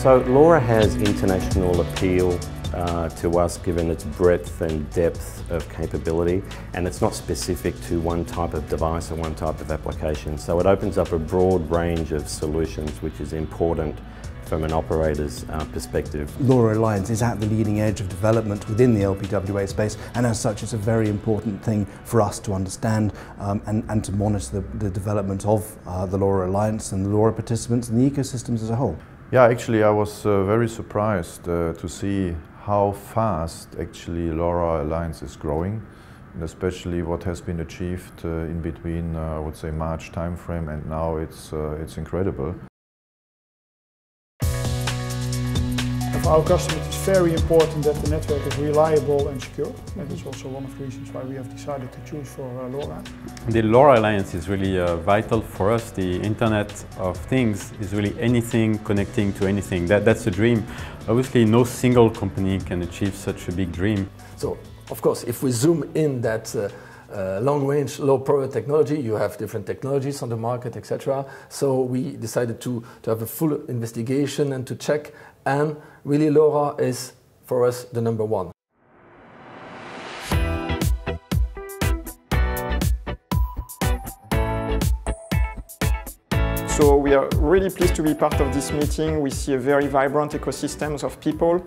So LoRa has international appeal uh, to us given its breadth and depth of capability and it's not specific to one type of device or one type of application. So it opens up a broad range of solutions which is important from an operator's uh, perspective. LoRa Alliance is at the leading edge of development within the LPWA space and as such it's a very important thing for us to understand um, and, and to monitor the, the development of uh, the LoRa Alliance and the LoRa participants and the ecosystems as a whole. Yeah, actually I was uh, very surprised uh, to see how fast actually LoRa Alliance is growing and especially what has been achieved uh, in between, uh, I would say, March timeframe and now it's, uh, it's incredible. For our customers it's very important that the network is reliable and secure. That is also one of the reasons why we have decided to choose for uh, LoRa. The LoRa Alliance is really uh, vital for us. The Internet of Things is really anything connecting to anything. That, that's a dream. Obviously no single company can achieve such a big dream. So of course if we zoom in that uh, uh, long range, low power technology. You have different technologies on the market, etc. So we decided to, to have a full investigation and to check. And really, LoRa is for us the number one. So we are really pleased to be part of this meeting. We see a very vibrant ecosystem of people.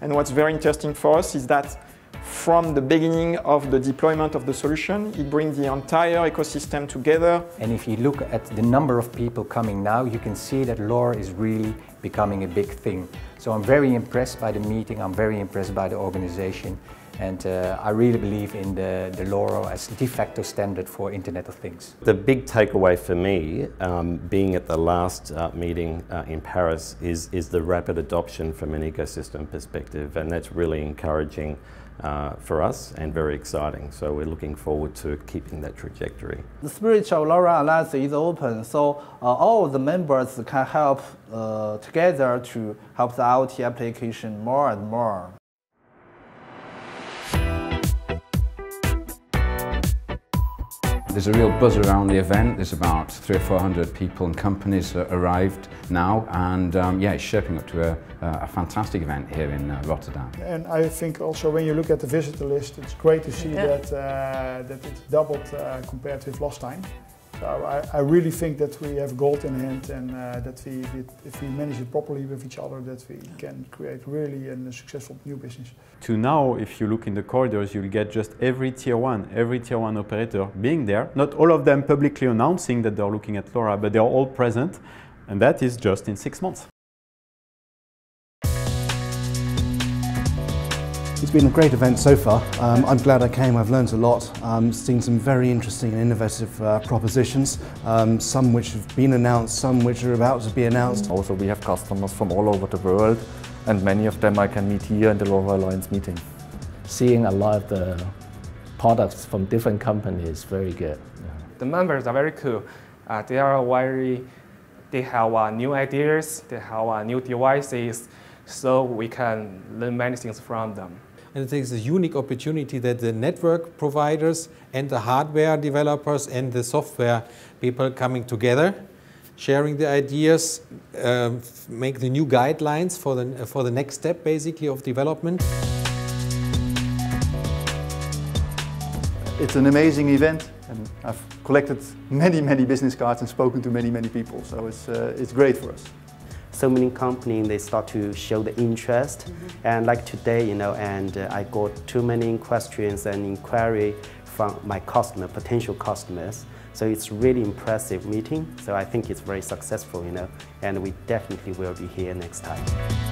And what's very interesting for us is that from the beginning of the deployment of the solution. It brings the entire ecosystem together. And if you look at the number of people coming now, you can see that LoRa is really becoming a big thing. So I'm very impressed by the meeting, I'm very impressed by the organization. And uh, I really believe in the, the LoRa as de facto standard for Internet of Things. The big takeaway for me, um, being at the last uh, meeting uh, in Paris, is, is the rapid adoption from an ecosystem perspective, and that's really encouraging uh, for us and very exciting. So we're looking forward to keeping that trajectory. The spirit of LoRa Alliance is open, so uh, all the members can help uh, together to help the IoT application more and more. There's a real buzz around the event. There's about three or four hundred people and companies that arrived now and um, yeah, it's shaping up to a, a fantastic event here in uh, Rotterdam. And I think also when you look at the visitor list, it's great to see yeah. that, uh, that it's doubled uh, compared with last time. So I, I, really think that we have gold in hand and uh, that we, if we manage it properly with each other, that we can create really a successful new business. To now, if you look in the corridors, you'll get just every tier one, every tier one operator being there. Not all of them publicly announcing that they're looking at LoRa, but they're all present. And that is just in six months. It's been a great event so far. Um, I'm glad I came, I've learned a lot, um, seen some very interesting and innovative uh, propositions, um, some which have been announced, some which are about to be announced. Also we have customers from all over the world and many of them I can meet here in the LoRa Alliance meeting. Seeing a lot of the products from different companies is very good. Yeah. The members are very cool. Uh, they are very, they have uh, new ideas, they have uh, new devices, so we can learn many things from them. And it's a unique opportunity that the network providers and the hardware developers and the software people coming together, sharing the ideas, um, make the new guidelines for the, for the next step basically of development. It's an amazing event and I've collected many, many business cards and spoken to many, many people. So it's, uh, it's great for us so many companies they start to show the interest mm -hmm. and like today you know and uh, I got too many questions and inquiry from my customer potential customers so it's really impressive meeting so I think it's very successful you know and we definitely will be here next time.